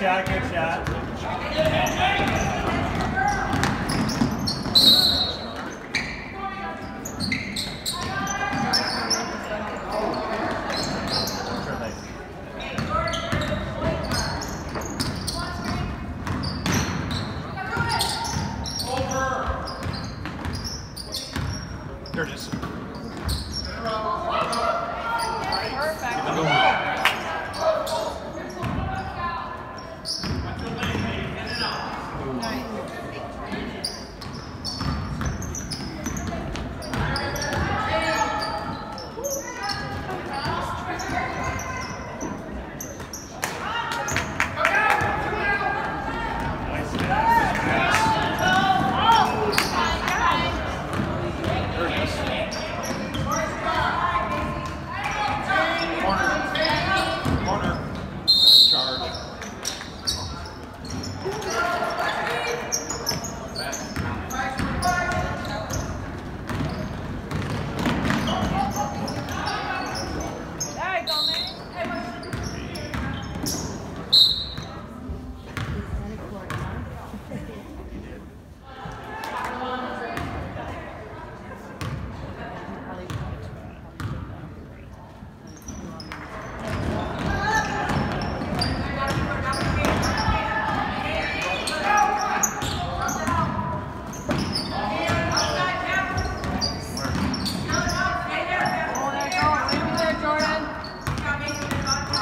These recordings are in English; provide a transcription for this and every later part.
shot, good shot.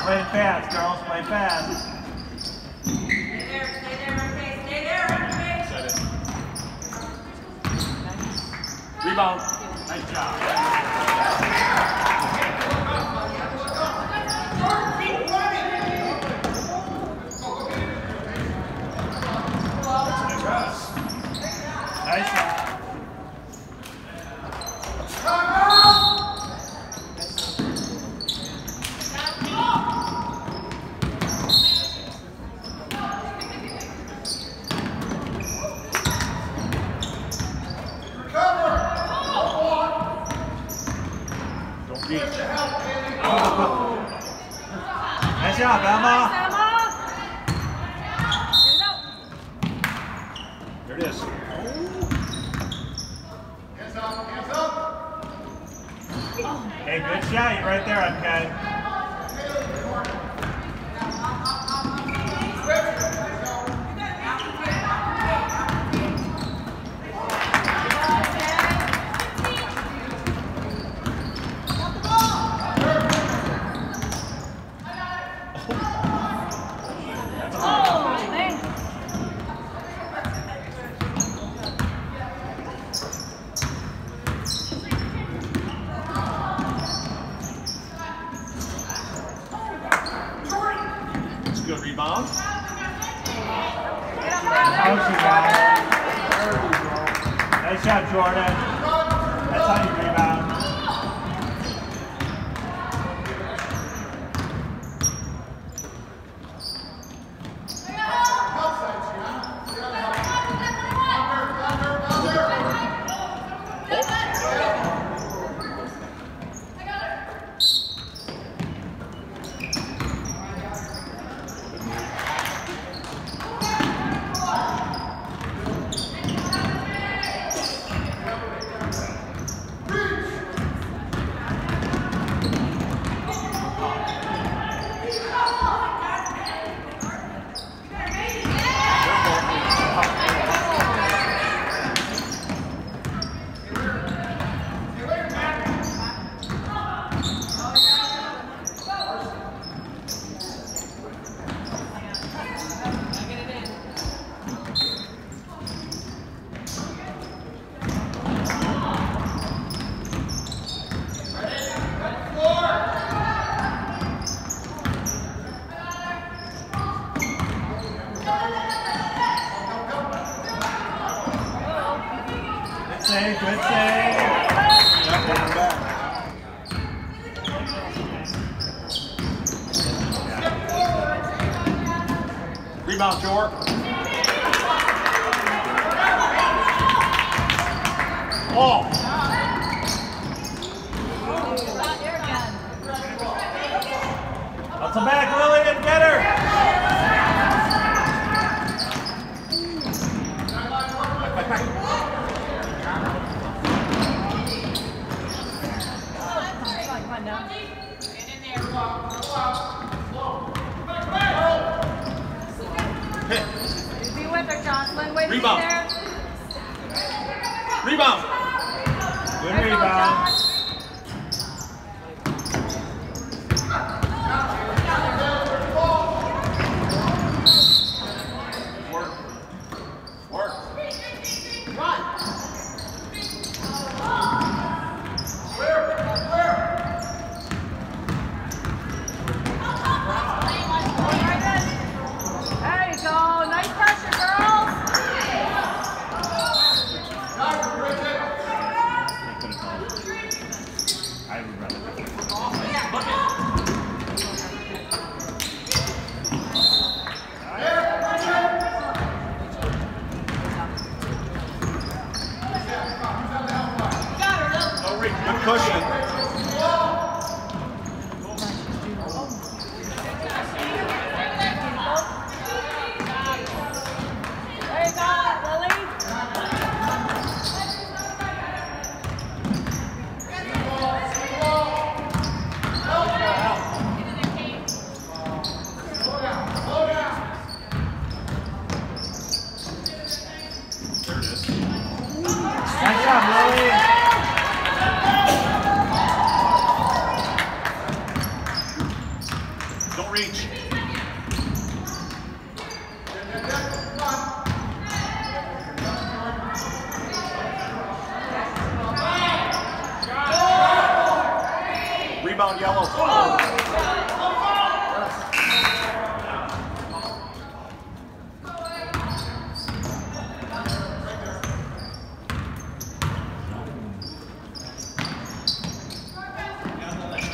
Play fast, girls. Play fast. Stay there. Stay there. Okay. Stay there. Okay. Set it. Rebound. Nice job. Nice job. Don't reach. Nice job, Emma. Emma. Get it out. There it is. Hands up, hands up. Hey, good shot. You're right there, MK. ball. Out to back, Lillian, get her. Back, back, back. Rebound. Rebound. 오늘 은.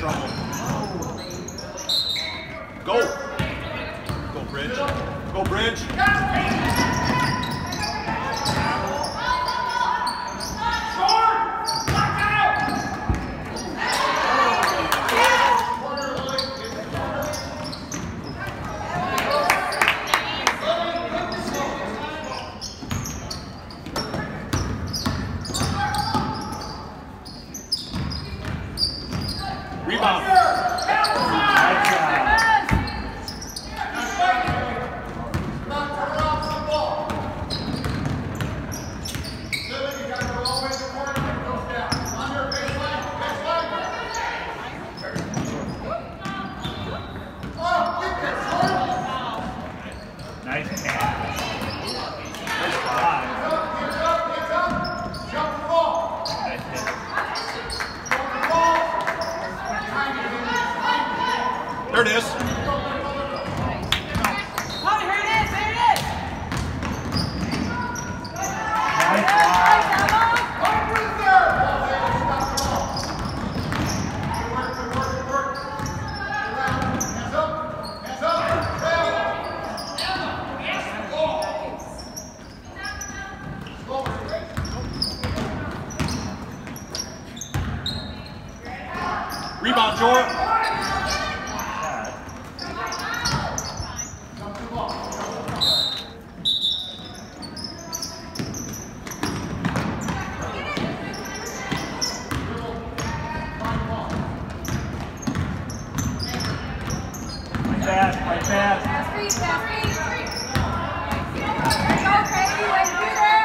trouble. Go. Go, Bridge. Go, Bridge. pass. Pass, freeze, pass, freeze. Go crazy, way to do that.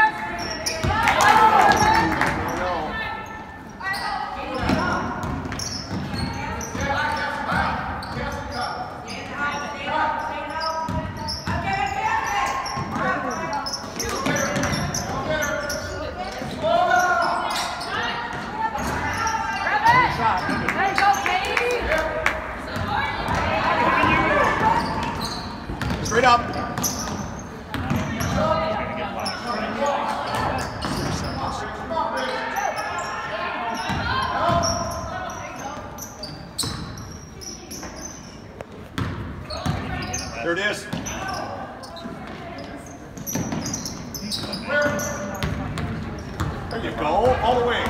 There you go, all the way.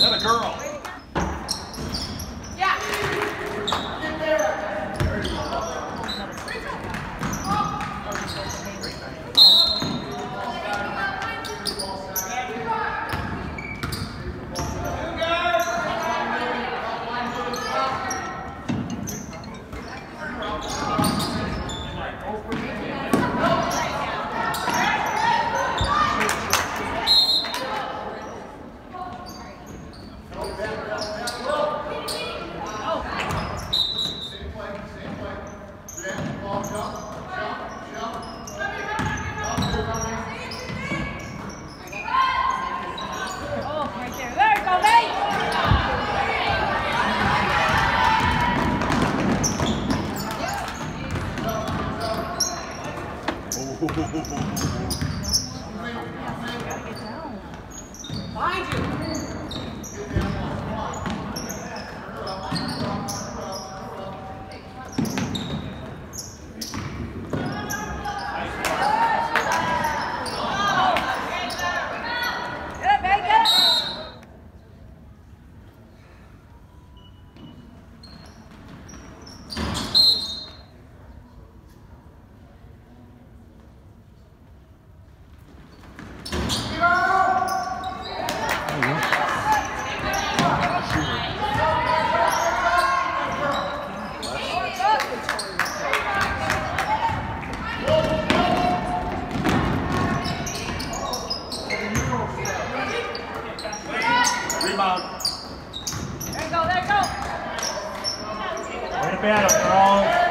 That a girl. Ho, ho, ho, ho. rebound. There you go, there you go. Way to battle, Carl.